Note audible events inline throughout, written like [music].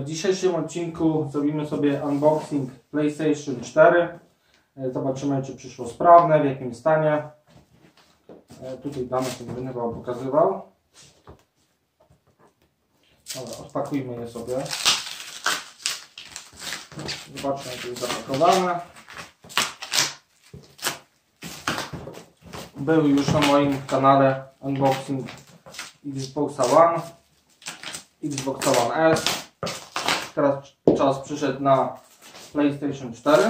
W dzisiejszym odcinku zrobimy sobie unboxing PlayStation 4. E, Zobaczymy, czy przyszło sprawne, w jakim stanie. E, Tutaj sobie będę Wam pokazywał. Dobra, odpakujmy je sobie. Zobaczmy, jak jest zapakowane. Był już na moim kanale unboxing Xboxa One, Xboxa One S. Teraz czas przyszedł na PlayStation 4.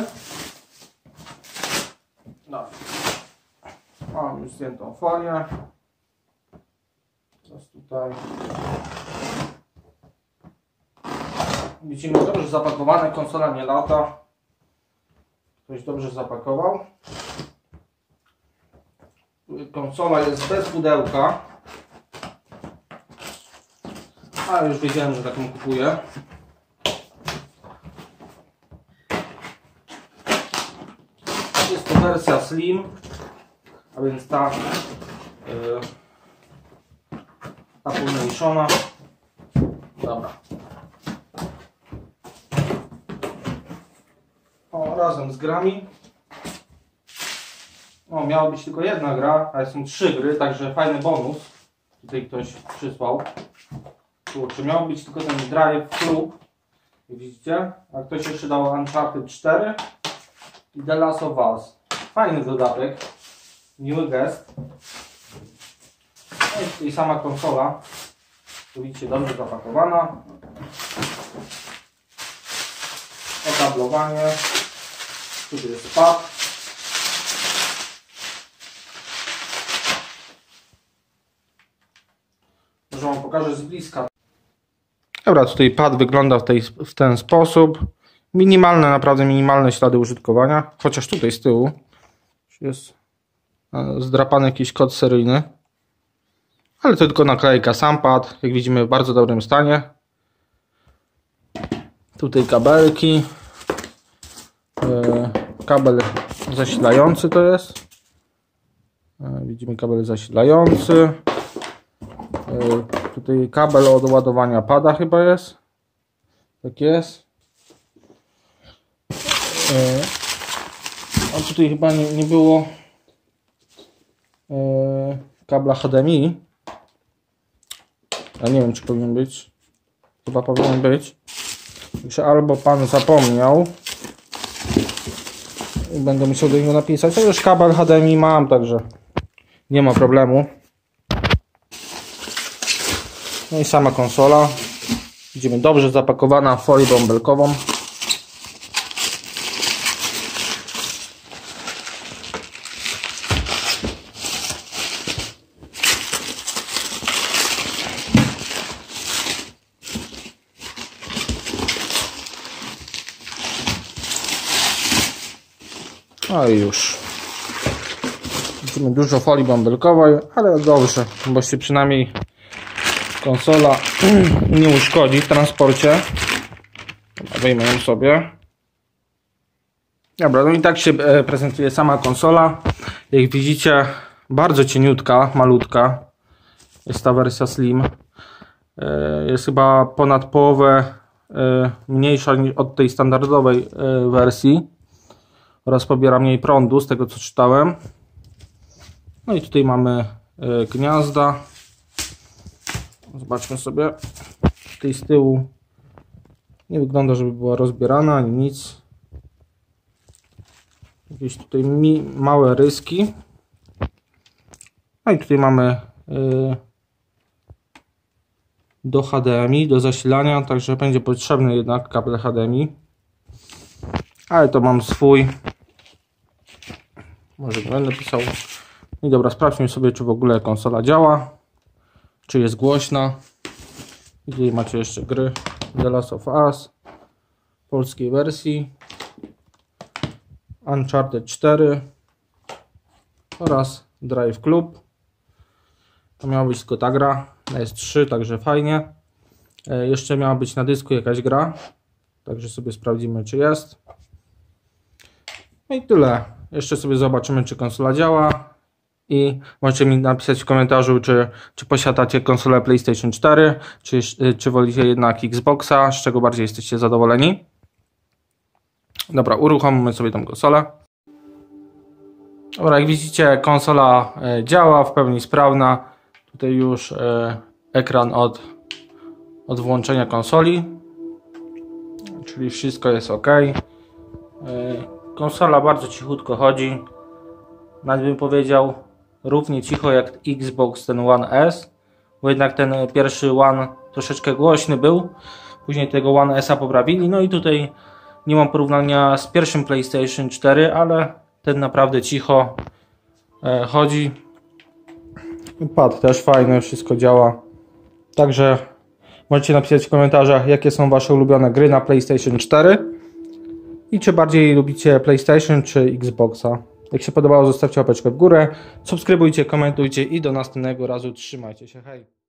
Dobra. Mam już zdjętą folię. Teraz tutaj. Widzimy dobrze zapakowane, konsola nie lata. Ktoś dobrze zapakował. Konsola jest bez pudełka. A już wiedziałem, że taką kupuję. Jest to wersja Slim, a więc ta, yy, ta pomniejszona. Dobra. O, razem z grami. O, miała być tylko jedna gra, ale są trzy gry, także fajny bonus. Tutaj ktoś przysłał. Kurczę, miał być tylko ten Drive Club. Widzicie? A ktoś jeszcze dał Uncharted 4 i The Last of Us. Fajny dodatek. Miły gest. No i tutaj sama konsola. Tu widzicie, dobrze zapakowana. Okablowanie. Tu jest pad. Może Wam pokażę z bliska. Dobra, tutaj pad wygląda w, tej, w ten sposób. Minimalne, naprawdę minimalne ślady użytkowania. Chociaż tutaj z tyłu jest e, zdrapany jakiś kod seryjny. Ale to tylko naklejka. Sam pad, jak widzimy, w bardzo dobrym stanie. Tutaj kabelki. E, kabel zasilający to jest. E, widzimy kabel zasilający. Tutaj kabel od ładowania pada chyba jest. Tak jest. E, a tutaj chyba nie, nie było e, kabla HDMI. Ja nie wiem, czy powinien być. Chyba powinien być. Także albo pan zapomniał. I będę musiał do niego napisać. Już kabel HDMI mam, także nie ma problemu. No i sama konsola. Widzimy dobrze zapakowana folią bąbelkową. No i już. Widzimy dużo folii bąbelkowej, ale dobrze, bo się przynajmniej konsola [clears throat] nie uszkodzi w transporcie. Wyjmę ją sobie. Dobra, no i tak się e, prezentuje sama konsola. Jak widzicie, bardzo cieniutka, malutka. Jest ta wersja Slim. E, Jest chyba ponad połowę e, mniejsza od tej standardowej wersji. Oraz pobiera mniej prądu, z tego co czytałem. No i tutaj mamy gniazda. Zobaczmy sobie. Tutaj z tyłu nie wygląda, żeby była rozbierana ani nic. Jakieś tutaj małe ryski. No i tutaj mamy yy, do HDMI, do zasilania, także będzie potrzebny jednak kabel HDMI. Ale to mam swój. Może nie będę pisał. I dobra, sprawdźmy sobie, czy w ogóle konsola działa czy jest głośna. I macie jeszcze gry The Last of Us polskiej wersji Uncharted 4 oraz Drive Club. To miała być tylko ta gra na S3, także fajnie. E, jeszcze miała być na dysku jakaś gra, także sobie sprawdzimy czy jest. No i tyle. Jeszcze sobie zobaczymy czy konsola działa I możecie mi napisać w komentarzu, czy, czy posiadacie konsolę PlayStation 4, czy, czy wolicie jednak Xboxa, z czego bardziej jesteście zadowoleni. Dobra, uruchomimy sobie tą konsolę. Dobra, jak widzicie, konsola e, działa, w pełni sprawna. Tutaj już e, ekran od, od włączenia konsoli. Czyli wszystko jest ok. Konsola bardzo cichutko chodzi. Nawet bym powiedział równie cicho jak Xbox ten One S. Bo jednak ten pierwszy One troszeczkę głośny był. Później tego One S poprawili. No i tutaj nie mam porównania z pierwszym PlayStation 4, ale ten naprawdę cicho e, chodzi. Pad też fajny, wszystko działa. Także możecie napisać w komentarzach, jakie są Wasze ulubione gry na PlayStation 4 i czy bardziej lubicie PlayStation czy Xboxa. Jak się podobało, zostawcie łapeczkę w górę, subskrybujcie, komentujcie i do następnego razu trzymajcie się. Hej!